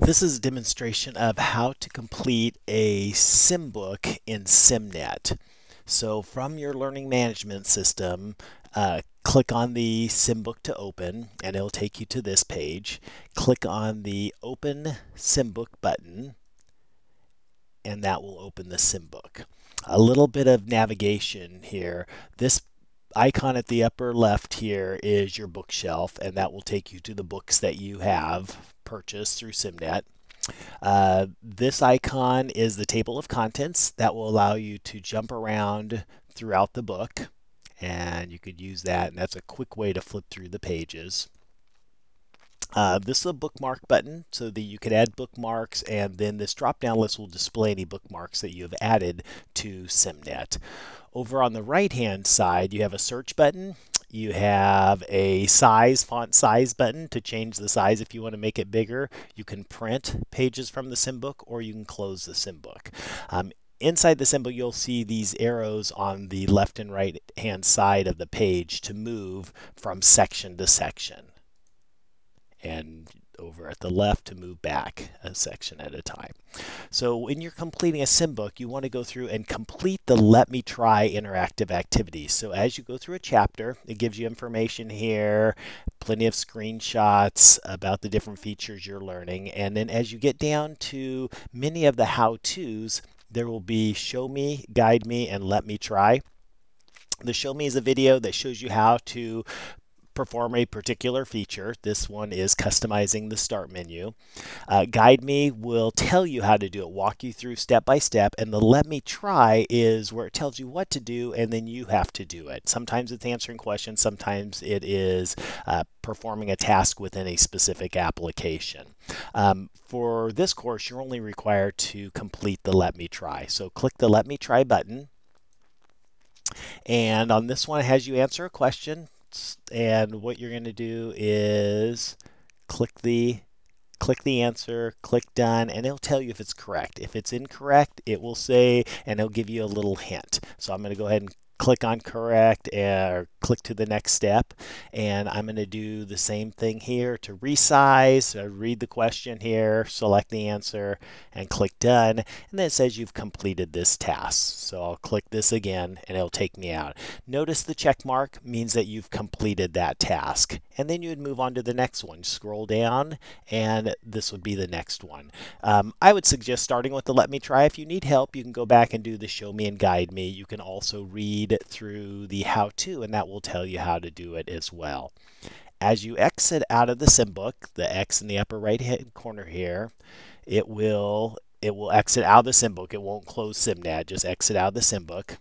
This is a demonstration of how to complete a SIMbook in SIMnet. So from your learning management system, uh, click on the SIMbook to open and it'll take you to this page. Click on the Open SIMbook button and that will open the SIMbook. A little bit of navigation here. This icon at the upper left here is your bookshelf and that will take you to the books that you have purchased through SIMnet. Uh, this icon is the table of contents that will allow you to jump around throughout the book and you could use that and that's a quick way to flip through the pages. Uh, this is a bookmark button so that you can add bookmarks and then this drop down list will display any bookmarks that you have added to SIMnet. Over on the right hand side you have a search button you have a size, font size button to change the size if you want to make it bigger. You can print pages from the SIMbook or you can close the SIMbook. Um, inside the SIMbook, you'll see these arrows on the left and right hand side of the page to move from section to section. And over at the left to move back a section at a time. So when you're completing a SIMbook, you want to go through and complete the Let Me Try interactive activities. So as you go through a chapter, it gives you information here, plenty of screenshots about the different features you're learning. And then as you get down to many of the how-tos, there will be show me, guide me, and let me try. The show me is a video that shows you how to perform a particular feature. This one is customizing the start menu. Uh, Guide Me will tell you how to do it, walk you through step by step, and the Let Me Try is where it tells you what to do and then you have to do it. Sometimes it's answering questions, sometimes it is uh, performing a task within a specific application. Um, for this course, you're only required to complete the Let Me Try. So click the Let Me Try button. And on this one, it has you answer a question and what you're going to do is click the click the answer, click done, and it'll tell you if it's correct. If it's incorrect, it will say, and it'll give you a little hint. So I'm going to go ahead and click on correct or click to the next step. And I'm going to do the same thing here to resize uh, read the question here select the answer and click done. And then it says you've completed this task. So I'll click this again and it'll take me out. Notice the check mark means that you've completed that task. And then you would move on to the next one. Scroll down and this would be the next one. Um, I would suggest starting with the let me try. If you need help you can go back and do the show me and guide me. You can also read read through the how-to and that will tell you how to do it as well. As you exit out of the SIMbook, the X in the upper right hand corner here, it will it will exit out of the SIMbook. It won't close SIMnet, just exit out of the SIMbook.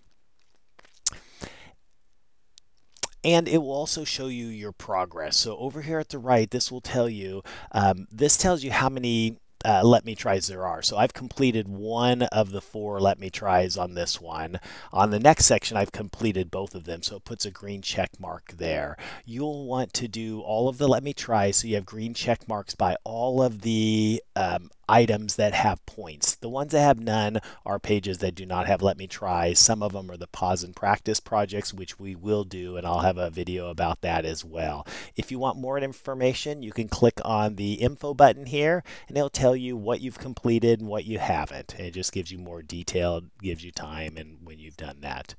and it will also show you your progress. So over here at the right, this will tell you, um, this tells you how many uh, let me tries there are. So I've completed one of the four let me tries on this one. On the next section, I've completed both of them. So it puts a green check mark there. You'll want to do all of the let me tries so you have green check marks by all of the um, items that have points. The ones that have none are pages that do not have let me try. Some of them are the pause and practice projects, which we will do, and I'll have a video about that as well. If you want more information, you can click on the info button here, and it'll tell you what you've completed and what you haven't. It just gives you more detail, gives you time and when you've done that.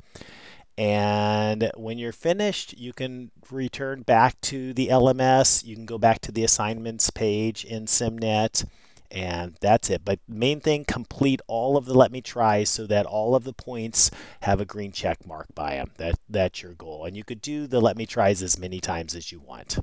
And when you're finished, you can return back to the LMS. You can go back to the assignments page in SIMnet and that's it. But main thing, complete all of the let me try so that all of the points have a green check mark by them. That, that's your goal. And you could do the let me tries as many times as you want.